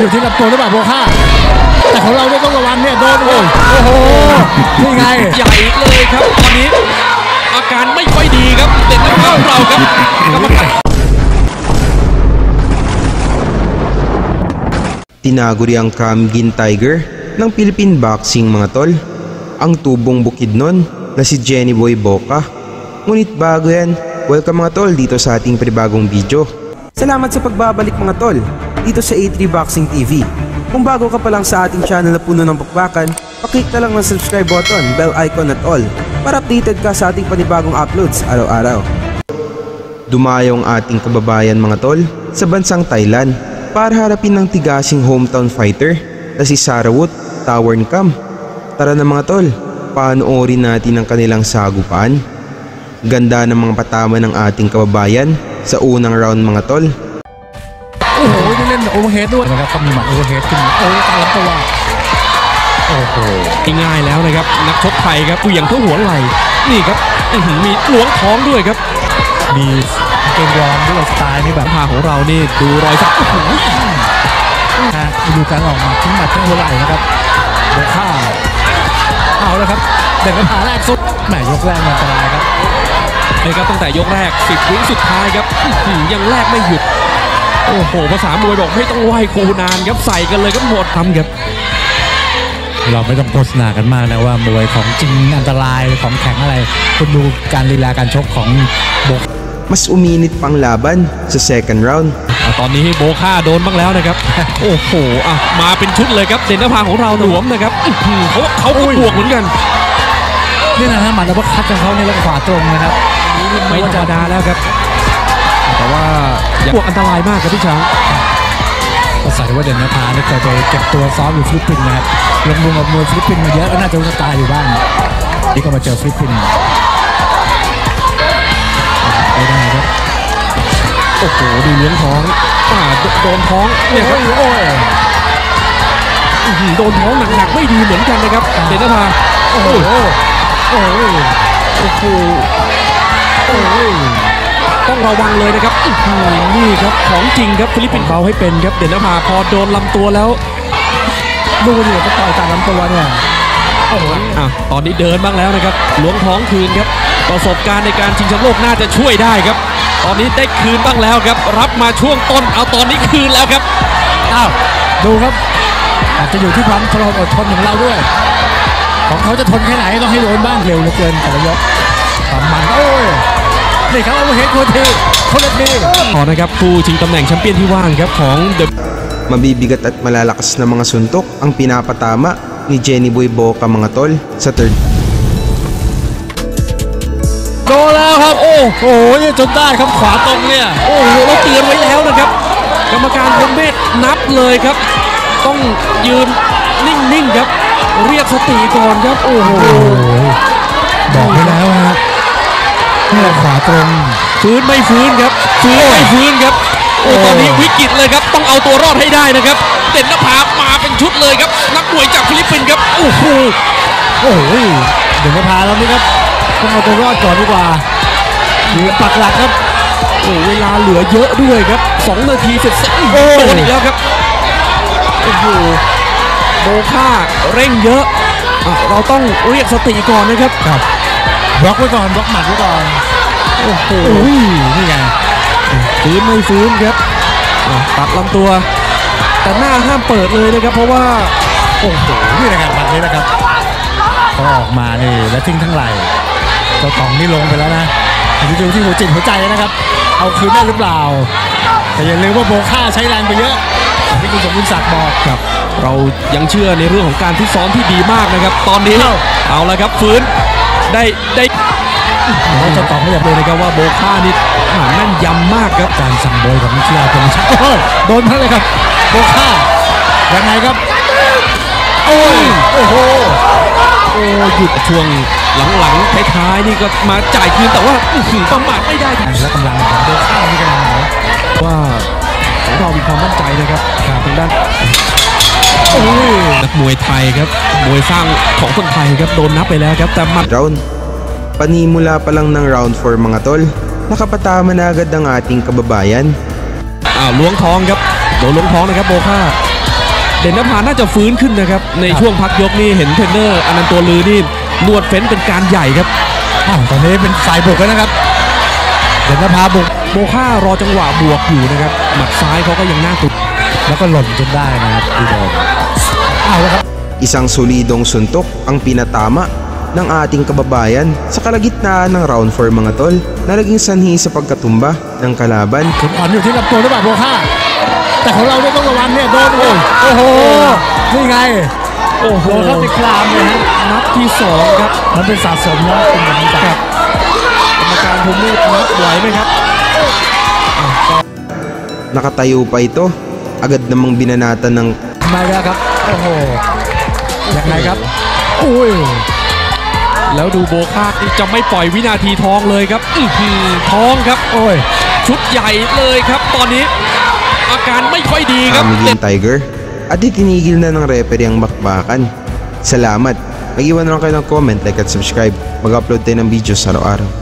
อยู่ที่ลำตัวหรือเปล่าโบค่าแต่ของเราเนี่ยต้องระวังเนี่ยโดนโอ้ยโอ้โหนี่ไง ใหญ่เลยครับ ตอนนี้ อาการไม่ค่อยดีครับเด็กนักเข้าเราครับกรรมการ Tinaguri ang Kamgin Tiger ng Philippine Boxing mga tol. Ang tubong bukid nun na si Jenny Boy Boca. Ngunit bago yan, welcome mga tol dito sa ating panibagong video. Salamat sa pagbabalik mga tol dito sa A3 Boxing TV. Kung bago ka pa lang sa ating channel na puno ng pakbakan, paklik na lang ng subscribe button, bell icon at all para updated ka sa ating panibagong uploads araw-araw. Dumayong ating kababayan mga tol sa bansang Thailand para harapin ng tigasing hometown fighter na si Sarawut Tawernkam. Tara na mga tol, panoorin natin ang kanilang sagupaan. Ganda ng mga patama ng ating kababayan sa unang round mga tol. โอ้โหนี่เล่นโอเว head ด้วยนะครับก็มีหมัด overhead ขึ้นมาโอ้ยตายแล้วตัวโอ้โหง่ายๆแล้วนะครับนักชกไทยครับเหวี่ยงเข้าหัวไหล่นี่ครับอื้อหือมีล้วงท้องด้วยครับ มีเกมยอมด้วยสไตล์นี่แบบพาของเรานี่ดูรอยสักโอ้โหฮะดูการออกหมัดทิ้งหมัดทิ้งหัวไหล่นะครับโบค่าเอาแล้วครับเด็กกระพาแรกสุดแหมยกแรกมันอันตรายครับนี่ครับตั้งแต่ยกแรกสิบวิสุดท้ายครับอื้อหือยังแรกไม่หยุด โอ้โหภาษามวยบอกไม่ต้องไหวครูนานครับใส่กันเลยครับหมดทำครับ เราไม่ต้องโฆษณากันมากนะว่ามวยของจริงอันตรายของแข็งอะไร คุณดูการลีลาการชกของโบ Mas uminit pang laban sa second round. อะตอนนี้โบค่าโดนบ้างแล้วนะครับ โอ้โหอะมาเป็นชุดเลยครับเด่นนภาของเราหลวมนะครับอื้อหือเขาเขาก็บวกเหมือนกันนี่นะฮะหมัดแล้วก็คัดของเขาในแล้วขวาตรงนะครับไม่ธรรมดาแล้วครับ แต่ว่าอย่าบวกอันตรายมากครับพี่ช้างก็ใส่ว่าเด่นนภานี่เคยไปเก็บตัวซ้อมอยู่ฟิลิปปินส์นะครับลงรวมกับมวยฟิลิปปินส์มาเยอะก็น่าจะรู้ชะตาอยู่บ้างนี่ก็มาเจอฟิลิปปินส์ไม่ได้ครับโอ้โหดูเลี้ยงท้องอ่าโดโดนท้องเนี่ยครับโอ้ยอื้อหือโดนท้องหนักๆไม่ดีเหมือนกันนะครับเด่นนภาโอ้โหโอ้โหโอ้โหโอ้โห ต้องระวังเลยนะครับอื้อหือนี่ครับของจริงครับฟิลิปปินส์เบาให้เป็นครับเด่นนภาพอโดนลำตัวแล้วดูดิก็ต่อยตามลำตัวเนี่ยโอ้โหอะตอนนี้เดินบ้างแล้วนะครับล้วงท้องคืนครับประสบการณ์ในการชิงแชมป์โลกน่าจะช่วยได้ครับ ตอนนี้ได้คืนบ้างแล้วครับ รับมาช่วงต้นเอาตอนนี้คืนแล้วครับอ้าวดูครับอาจจะอยู่ที่ความทรหดอดทนของเราด้วย ของเขาจะทนแค่ไหนต้องให้โดนบ้างเร็วเหลือเกินแต่ละยก นี่ครับเอาเฮดโคทีคนละทีต่อนะครับผู้ชิงตำแหน่งแชมเปี้ยนที่ว่างครับของ The Mabibigat at malalakas na mga suntok ang pinapatama ni Jenny Boy Boca mga tol sa third โดนแล้วครับ โอ้โหจนได้ครับขวาตรงเนี่ย โอ้โหเราเตือนไว้แล้วนะครับ กรรมการพรหมเมธนับเลยครับ ต้องยืนนิ่งๆครับ เรียกสติก่อนครับ โอ้โหบอกไปแล้วฮะเนี่ยขวาตรง ฟื้นไม่ฟื้นครับฟื้นไม่ฟื้นครับโอ้ตอนนี้วิกฤตเลยครับ ต้องเอาตัวรอดให้ได้นะครับ เด่นนภามาเป็นชุดเลยครับ นักมวยจากฟิลิปปินส์ครับโอ้โหโอ้โหเดี๋ยวมาพาแล้วนี่ครับต้องเอาตัวรอดก่อนดีกว่ายืนปักหลักครับโอ้เวลาเหลือเยอะด้วยครับ 2 นาทีเสร็จๆโอ้โดนอีกแล้วครับโอ้โหโบค่าเร่งเยอะอะเราต้องเรียกสติก่อนนะครับครั บบล็อกไว้ก่อนบล็อกหมัดไว้ก่อนโอ้โหโอ้ยนี่ไงฟื้นไม่ฟื้นครับอะตัดลำตัว แต่หน้าห้ามเปิดเลยนะครับ เพราะว่าโอ้โหนี่นะครับหมัดนี้นะครับพอออกมานี่แล้วทิ้งทั้งไหลเจ้าของนี่ลงไปแล้วนะดูดูที่หัวจิตหัวใจนะครับ เอาคืนได้หรือเปล่า แต่อย่าลืมว่าโบค่าใช้แรงไปเยอะอย่างที่คุณสมบูรณ์ศักดิ์บอกครับ เรายังเชื่อในเรื่องของการที่ซ้อมที่ดีมากนะครับ ตอนนี้เอ้าเอาละครับฟื้น ได้ได้เราจะตอบให้แบบเลยนะครับว่าโบค่านี่อ่าแม่นยำมากครับการสั่งโดยของเชียร์เป็นชักโอ้ยโดนทั้งเลยครับโบค่ายังไงครับโอ้ยโอ้โหโอ้หยุดช่วงหลังๆท้ายๆนี่ก็มาจ่ายคืนแต่ว่าอื้อหือประมาทไม่ได้ครับและกำลังของโบค่านี่กำลังไหนว่า ของเรามีความมั่นใจนะครับทางด้านโอ้ยนักมวยไทยครับมวยสร้างของคนไทยครับโดนนับไปแล้วครับแต่หมัด round. Panimula pa lang ng round 4 mga tol, nakapatama na agad ang ating kababayan อ้าวล้วงท้องครับโดนล้วงท้องนะครับโบค่าเด่นนภาน่าจะฟื้นขึ้นนะครับในช่วงพักยกนี่เห็นเทรนเนอร์อนันต์ตัวลือนี่นวดเฟ้นเป็นการใหญ่ครับ อ้าวตอนนี้เป็นฝ่ายบุกแล้วนะครับ เด่นนภาบุก โบค่ารอจังหวะบวกอยู่นะครับหมัดซ้ายเขาก็ยังน่าตุกแล้วก็หล่นจนได้นะครับพี่โดมอ้าวแล้วครับ Isang solidong suntok ang pinatama ng ating kababayan sa kalagitnaan ng round 4 mga tol na naging sanhi sa pagkatumba ng kalaban. ขุนอ่อนอยู่ที่ลำตัวหรือเปล่าโบค่าแต่ของเราเนี่ยต้องระวังเนี่ยโดนโอ้ยโอ้โห นี่ไง โอ้โหโดนเข้าติดกรามเลยฮะ นัดที่สองครับ มันเป็นสะสมนะคุณผมจับกรรมการผมนี่นับไหวไหมครับ Nakatayo pa ito, agad namang binanatan ng มาแล้วครับ โอ้โหยังไงครับ อุ้ย แล้วดูโบคาดนี่จะไม่ปล่อยวินาทีทองเลยครับ อื้อหือท้องครับ โอ้ย ชุดใหญ่เลยครับ ตอนนี้ อาการไม่ค่อยดีครับ Amigin Tiger at itinigil na ng referee ang bakbakan. Salamat! Mag-iwan lang kayo ng comment, like at subscribe. Mag-upload tayo ng videos araw-araw.